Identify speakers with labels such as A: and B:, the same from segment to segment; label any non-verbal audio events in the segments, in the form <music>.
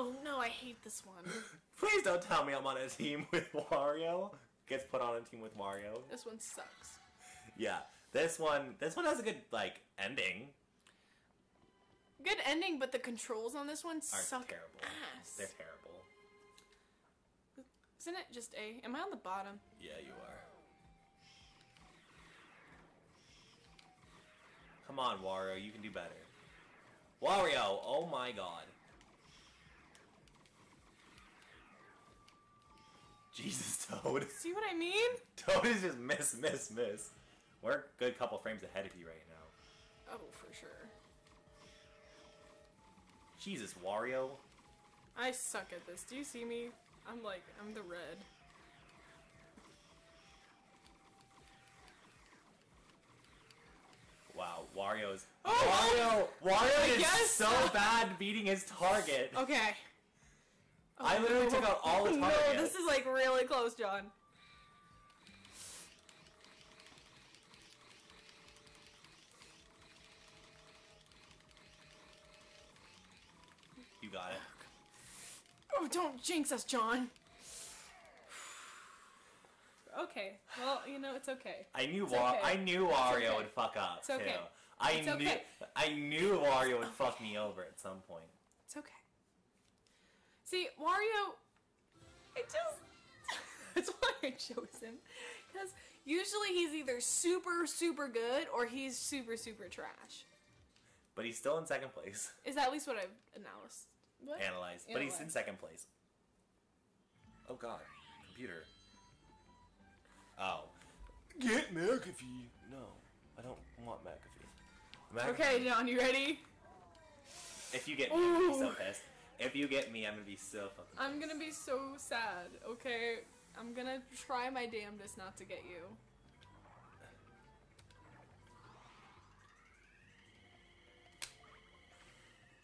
A: Oh no, I hate this one. <laughs>
B: Please don't tell me I'm on a team with Wario. Gets put on a team with Wario.
A: This one sucks.
B: Yeah, this one. This one has a good like ending.
A: Good ending, but the controls on this one
B: Are
A: suck
B: terrible.
A: ass.
B: They're terrible.
A: Isn't it just A? Am I on the bottom?
B: Yeah, you are. Come on, Wario, you can do better. Wario, oh my god. Jesus, <laughs> Toad.
A: See what I mean?
B: Toad is just miss, miss, miss. We're a good couple frames ahead of you right now.
A: Oh, for sure.
B: Jesus, Wario.
A: I suck at this. Do you see me? I'm like, I'm the red.
B: Wow, Wario's.
A: Oh!
B: Wario! Oh, Wario is
A: guess-
B: so bad beating his target.
A: Okay.
B: I literally took out all the
A: No,
B: targets.
A: this is like really close, John.
B: You got it.
A: Oh, don't jinx us, John. Okay. Well, you know, it's okay.
B: I knew
A: It's
B: Wa-
A: okay.
B: I knew Wario
A: okay.
B: would fuck up
A: It's okay.
B: too. I
A: It's
B: knew
A: okay.
B: I knew Wario would fuck me over at some point.
A: It's okay. See, Wario, I just. <laughs> That's why I chose him. Because usually he's either super, super good or he's super, super trash.
B: But he's still in second place.
A: Is that at least what I've analyzed? What?
B: Analyzed. But he's in second place. Oh god. Computer. Oh. Get McAfee. No. I don't want McAfee. McAfee.
A: Okay, John, you ready?
B: If you get me, I'm so pissed. If you get me, I'm gonna be so fucking
A: I'm gonna be so sad, okay? I'm gonna try my damnedest not to get you.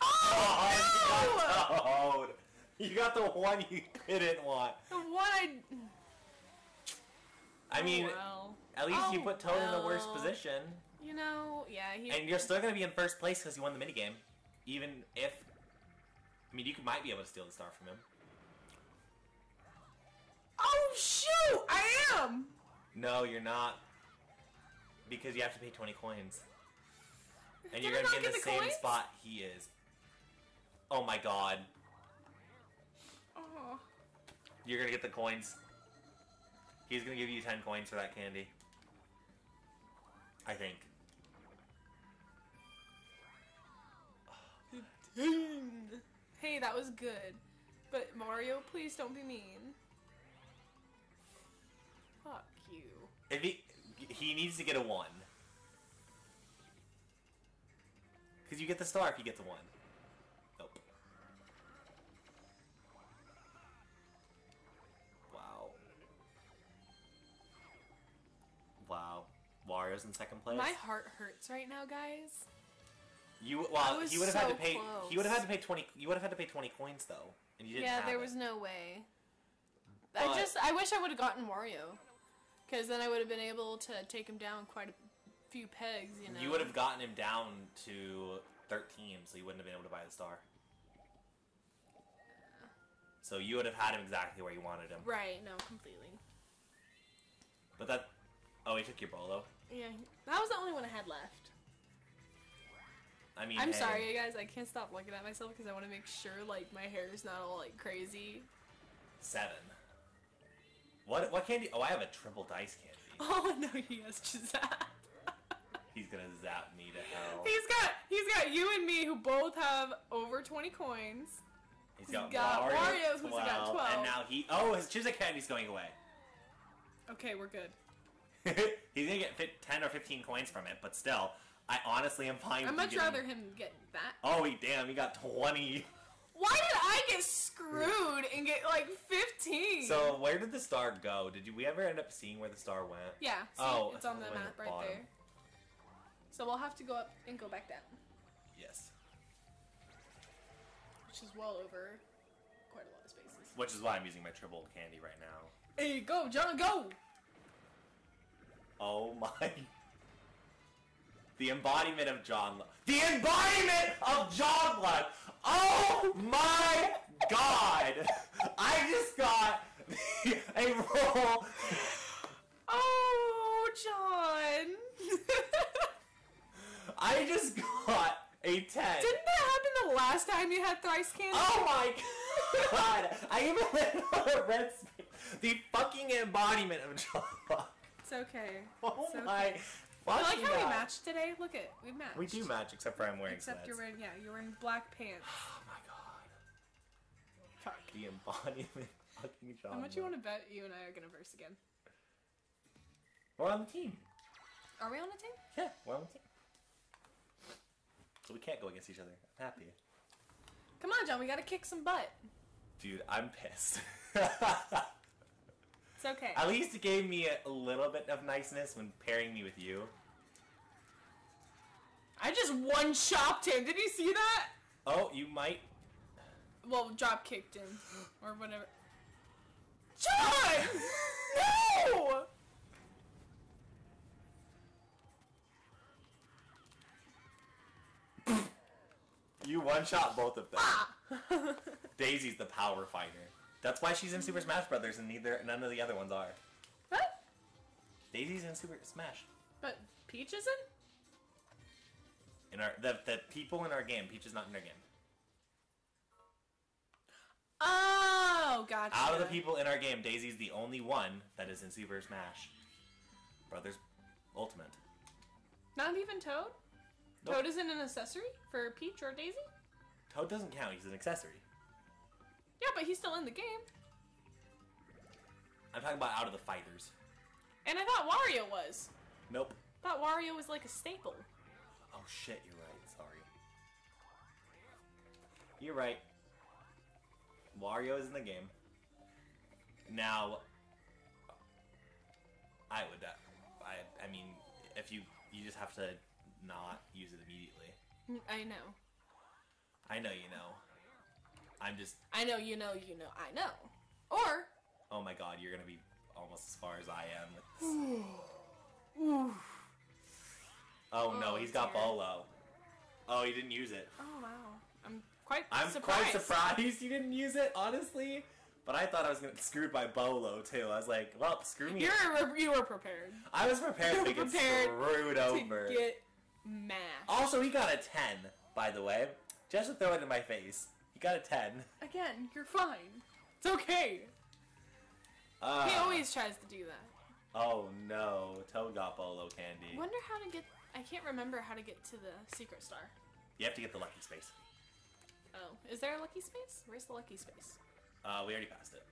B: Oh, oh Toad. <laughs> You got the one you didn't want.
A: The one I.
B: I oh, mean,
A: oh, well.
B: at least you
A: Oh,
B: put Toad in the worst position.
A: You know, yeah, he.
B: And you're still gonna be in first place because you won the minigame. Even if. I mean, you could, might be able to steal the star from him.
A: Oh shoot! I am.
B: No, you're not. Because you have to pay 20 coins. And you're gonna be in the,
A: get the
B: same
A: coins?
B: spot he is. Oh my god.
A: Oh.
B: You're gonna get the coins. He's gonna give you 10 coins for that candy. I think.
A: Hey, that was good. But Mario, please don't be mean. Fuck you.
B: If he he needs to get a one. Cause you get the star if you get the one. Nope. Wow. Wow. Wario's in second place.
A: My heart hurts right now, guys.
B: You well, he would have had to pay.
A: close.
B: He would have had to pay twenty. You would have had to pay twenty coins though, and you didn't.
A: yeah, there
B: it.
A: was no way.
B: But-
A: I just, I wish I would have gotten Wario. Because then I would have been able to take him down quite a few pegs, you know.
B: You would have gotten him down to thirteen, so you wouldn't have been able to buy the star. So you would have had him exactly where you wanted him.
A: Right, no, completely.
B: But that. Oh, he took your Bowlo.
A: Yeah, that was the only one I had left.
B: I mean,
A: I'm
B: hey,
A: sorry, you guys. I can't stop looking at myself because I want to make sure, like, my hair is not all, like, crazy.
B: Seven. What? What candy? Oh, I have a triple dice candy. <laughs>
A: Oh, no, he has Chazap. <laughs>
B: He's gonna zap me to hell.
A: He's got, he's got you and me who both have over 20 coins.
B: He's got,
A: got
B: Mario,
A: Mario, who's got 12.
B: and now he. Oh, his Chizuk candy's going away.
A: Okay, we're good. <laughs>
B: He's gonna get fit, ten or fifteen coins from it, but still, I honestly am fine.
A: I'd much rather him get that.
B: Oh, he damn! He got twenty.
A: Why did I get screwed and get, like, 15?
B: So where did the star go? Did you, we ever end up seeing where the star went?
A: Yeah, see,
B: Oh,
A: it's on the
B: the way at
A: map
B: the
A: right there. So we'll have to go up and go back down,
B: Yes.
A: which is well over quite a lot of spaces.
B: Which is why I'm using my triple candy right now.
A: Hey, go, John, go!
B: Oh <laughs> my. The embodiment of John Locke. The embodiment of John Luck. Oh my god! <laughs> I just got <laughs> a roll.
A: Oh, John!
B: I just got a 10. Didn't that
A: happen the last time you had thrice candy?
B: Oh my god! I even went on a red The fucking embodiment of John Luck.
A: It's okay. <laughs>
B: Oh
A: It's
B: my.
A: okay. I like how we
B: God.
A: matched today. Look at we matched.
B: We do match, except for I'm wearing
A: Except you're wearing yeah, you're wearing black pants. <gasps>
B: Oh my god.
A: Fuck.
B: The embodiment fucking Java.
A: How much you want to bet you and I are gonna verse again?
B: We're on the team.
A: Are we on the team?
B: Yeah, we're on the team. So we can't go against each other. I'm happy.
A: Come on, John. We gotta kick some butt.
B: Dude, I'm pissed. <laughs>
A: It's okay.
B: At least it gave me a little bit of niceness when pairing me with you.
A: I just one chopped him. Did you see that?
B: Oh, you might.
A: Well, drop kicked him <gasps> or whatever. John! <laughs> no!
B: You one shot both of them.
A: Ah!
B: Daisy's the power fighter. That's why she's in Super Smash Brothers and neither none of the other ones are.
A: what?
B: Daisy's in Super Smash.
A: But Peach isn't?
B: In our the the people in our game, Peach is not in our game.
A: Oh, gotcha.
B: Out of the people in our game, Daisy's the only one that is in Super Smash Brothers Ultimate.
A: Not even Toad?
B: Nope.
A: Toad isn't an accessory for Peach or Daisy?
B: Toad doesn't count. He's an accessory.
A: Yeah, but he's still in the game.
B: I'm talking about out of the fighters.
A: And I thought Wario was.
B: Nope.
A: thought Wario was like a staple.
B: Oh shit, you're right. Sorry. You're right. Wario is in the game. Now, I would. Uh, I. I mean, if you you just have to not use it immediately.
A: Mm, I know.
B: I know you know. I'm just.
A: I know you know you know I know. Or
B: Oh my god, you're gonna be almost as far as I am. <sighs> This. Oh no,
A: Oh,
B: he's got. Bowlo. Oh, he didn't use it.
A: Oh wow. I'm quite
B: I'm
A: surprised.
B: quite surprised you didn't use it, honestly. But I thought I was gonna get screwed by Bowlo too. I was like, well, screw me.
A: You're you were prepared
B: I was prepared to get
A: prepared
B: screwed over.
A: get mashed.
B: Also, he got a 10, by the way. Just to throw it in my face. He got a 10.
A: Again, you're fine. It's okay.
B: Uh,
A: he always tries to do that.
B: Oh no, Toad got Bowlo candy.
A: Wonder how to get. I can't remember how to get to the secret star.
B: You have to get the lucky space.
A: Oh, is there a lucky space? Where's the lucky space?
B: Uh, we already passed it.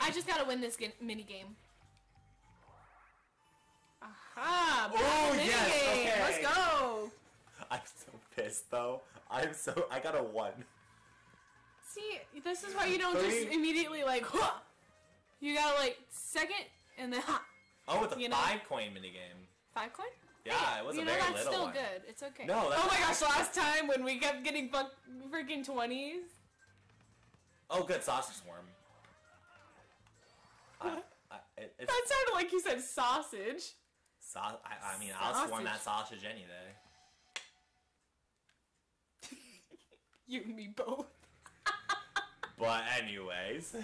A: I just gotta win this mini game. Aha!
B: Oh, yes, okay.
A: Let's go.
B: I'm so pissed though. I'm so. I got a 1.
A: See, this is why you don't
B: Three.
A: just immediately like. Huh. You gotta like second and then ha.
B: Oh, it's a
A: You know-
B: 5 coin minigame.
A: Five coin.
B: Yeah, it was
A: you
B: a
A: know
B: very
A: that's
B: little
A: still
B: one.
A: good. It's okay.
B: No,
A: oh my gosh! Last time when we kept getting fuck freaking twenties.
B: Oh, good sausage swarm. I, <laughs> I, it, it's
A: That sounded like you said sausage.
B: Sau- I, I mean, I'll swarm that sausage any day. <laughs>
A: You and me both. <laughs>
B: But anyways.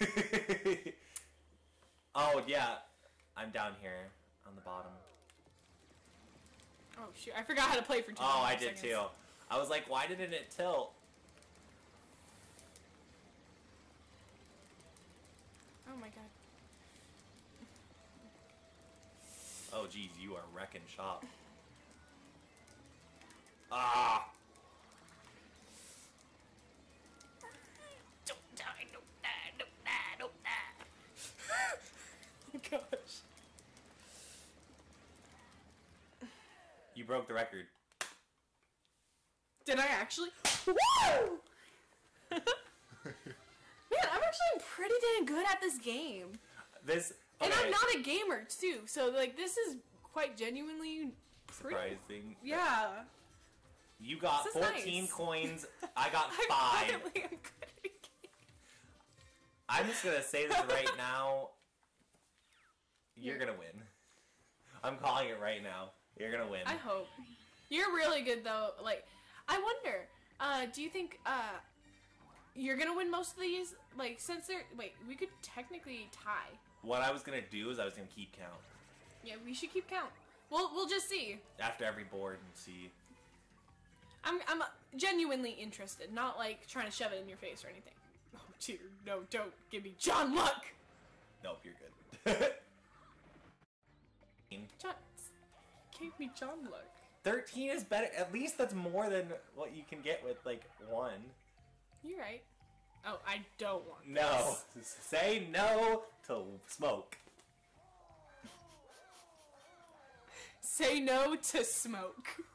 B: <laughs> oh yeah, I'm down here on the bottom.
A: Oh shoot! I forgot how to play for two.
B: Oh, I did
A: seconds.
B: too. I was like, why didn't it tilt?
A: Oh my god.
B: Oh geez, you are wrecking shop. Ah!
A: Don't die! Don't die! Don't die! Don't die! <laughs> Gosh.
B: You broke the record.
A: Did I actually? Woo! <laughs> Man, I'm actually pretty dang good at this game.
B: This
A: And I'm not a gamer too, so like this is quite genuinely pretty.
B: surprising.
A: Yeah.
B: You got 14
A: nice.
B: coins. I <laughs> got five.
A: finally am good at a game.
B: I'm just gonna say this right <laughs> now. You're
A: You're-
B: gonna win. I'm calling it right now. You're gonna win.
A: I hope. You're really good though. Like, I wonder. Uh, do you think uh, you're gonna win most of these? Like, since they're wait, we could technically tie.
B: What I was gonna do is I was gonna keep count.
A: Yeah, we should keep count. We'll we'll just see.
B: after every board and see.
A: I'm I'm genuinely interested, not like trying to shove it in your face or anything. Oh dear, no, don't give me John Luck.
B: Nope, you're good. <laughs>
A: John gave me John Luck.
B: 13 is better. At least that's more than what you can get with like one.
A: You're right. Oh, I don't want
B: No.
A: this. <laughs>
B: Say no to smoke.
A: Say no to smoke. <laughs>